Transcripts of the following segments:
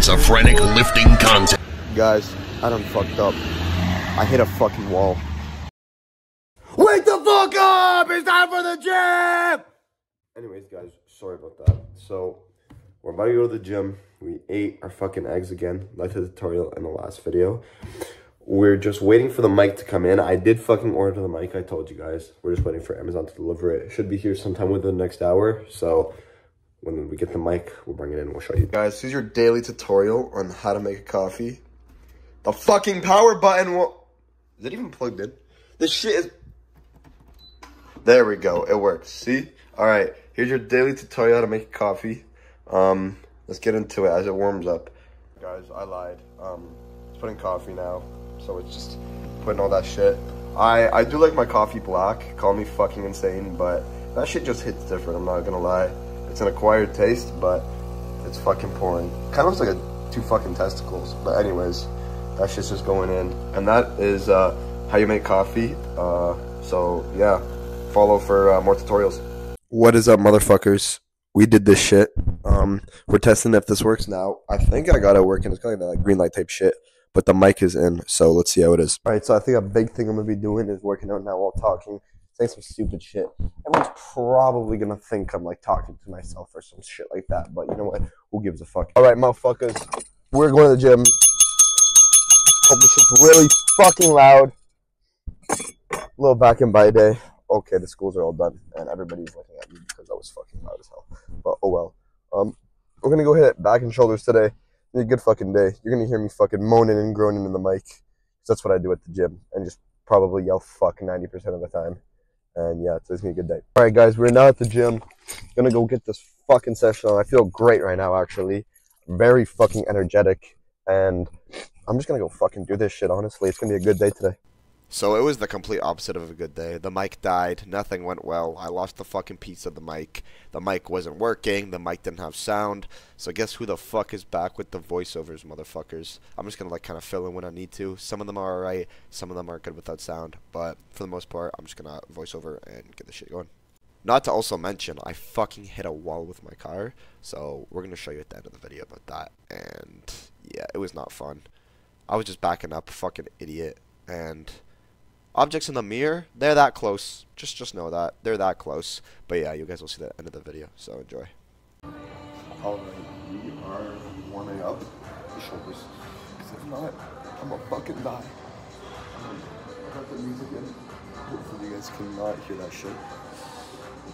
schizophrenic lifting contest. Guys, I done fucked up. I hit a fucking wall. Wake the fuck up! It's time for the gym! Anyways, guys, sorry about that. So, we're about to go to the gym. We ate our fucking eggs again, like the tutorial in the last video. We're just waiting for the mic to come in. I did fucking order the mic, I told you guys. We're just waiting for Amazon to deliver it. It should be here sometime within the next hour. So when we get the mic, we'll bring it in. We'll show you. Guys, is your daily tutorial on how to make a coffee. The fucking power button will... Is it even plugged in? This shit is... There we go. It works. See? All right. Here's your daily tutorial how to make coffee. Um, let's get into it as it warms up. Guys, I lied. Um, it's putting coffee now so it's just putting all that shit. I, I do like my coffee black, call me fucking insane, but that shit just hits different, I'm not gonna lie. It's an acquired taste, but it's fucking pouring. Kind of looks like a, two fucking testicles, but anyways, that shit's just going in. And that is uh, how you make coffee, uh, so yeah, follow for uh, more tutorials. What is up, motherfuckers? We did this shit. Um, we're testing if this works now. I think I got it working. It's kind of like green light type shit but the mic is in, so let's see how it is. All right, so I think a big thing I'm gonna be doing is working out now while talking, saying some stupid shit. Everyone's probably gonna think I'm like talking to myself or some shit like that, but you know what? Who gives a fuck? All right, motherfuckers, we're going to the gym. Hope this shit's really fucking loud. A little back in by day. Okay, the schools are all done, and everybody's looking at me because I was fucking loud as hell. But oh well. Um, we're gonna go hit back and shoulders today a good fucking day. You're gonna hear me fucking moaning and groaning in the mic. That's what I do at the gym, and just probably yell fuck 90% of the time. And yeah, it's gonna be a good day. All right, guys, we're now at the gym. Gonna go get this fucking session on. I feel great right now, actually. Very fucking energetic, and I'm just gonna go fucking do this shit. Honestly, it's gonna be a good day today. So it was the complete opposite of a good day. The mic died. Nothing went well. I lost the fucking piece of the mic. The mic wasn't working. The mic didn't have sound. So guess who the fuck is back with the voiceovers, motherfuckers? I'm just gonna like kind of fill in when I need to. Some of them are alright. Some of them aren't good without sound. But for the most part, I'm just gonna voiceover and get the shit going. Not to also mention, I fucking hit a wall with my car. So we're gonna show you at the end of the video about that. And yeah, it was not fun. I was just backing up, fucking idiot. And Objects in the mirror, they're that close. Just just know that. They're that close. But yeah, you guys will see the end of the video, so enjoy. Alright, we are warming up the shoulders. Because if not, I'm a fucking die. I got the music in. Hopefully you guys cannot hear that shit.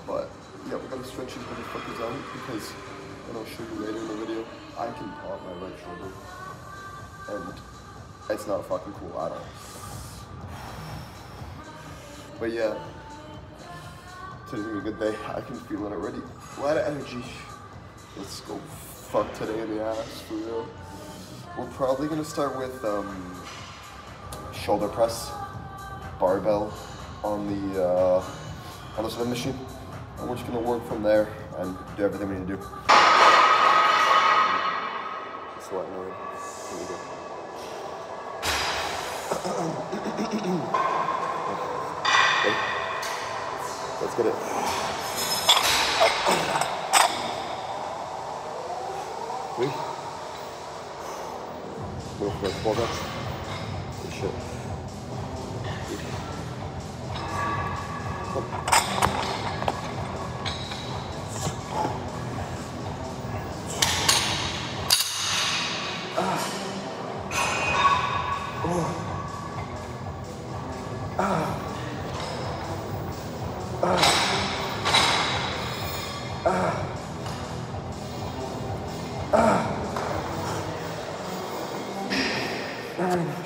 But, yeah, we gotta stretch these motherfuckers out because, and I'll show you later in the video, I can pop my right shoulder. And it's not fucking cool at all. But yeah, today's gonna be a good day. I can feel it already. A lot of energy. Let's go fuck today in the ass for real. We're probably gonna start with um, shoulder press, barbell on the uh, on the Smith machine, and we're just gonna work from there and do everything we need to do. Sweating already. Here we go. Let's get it. Three. Go for four reps. Good shit. Ah. Amen.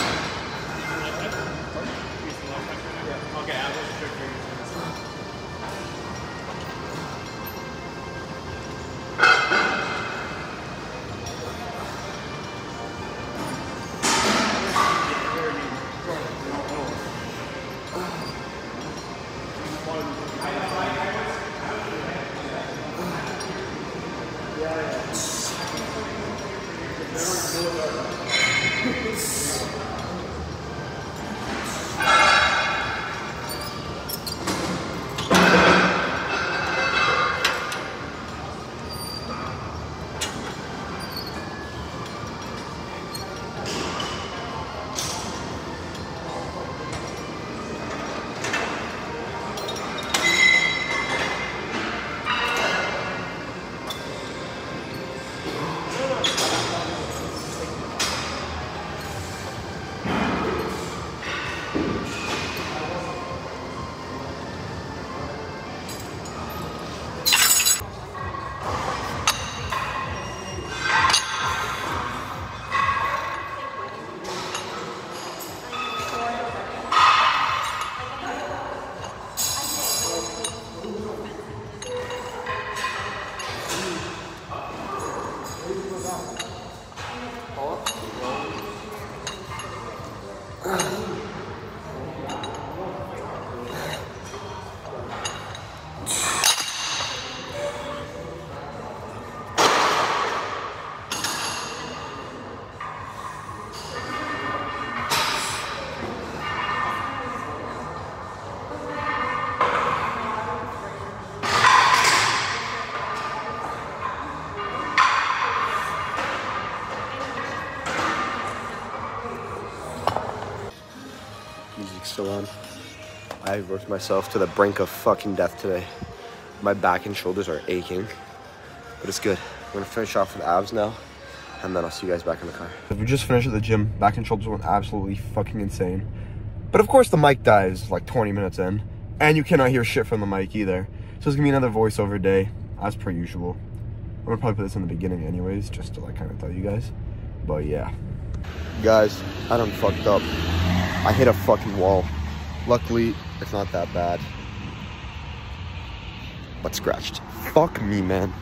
I worked myself to the brink of fucking death today. My back and shoulders are aching, but it's good. I'm gonna finish off with abs now, and then I'll see you guys back in the car. We just finished at the gym. Back and shoulders went absolutely fucking insane. But of course, the mic dies like 20 minutes in, and you cannot hear shit from the mic either. So it's gonna be another voiceover day, as per usual. I'm gonna probably put this in the beginning, anyways, just to like kind of tell you guys. But yeah. Guys, I done fucked up. I hit a fucking wall. Luckily, it's not that bad. But scratched. Fuck me, man.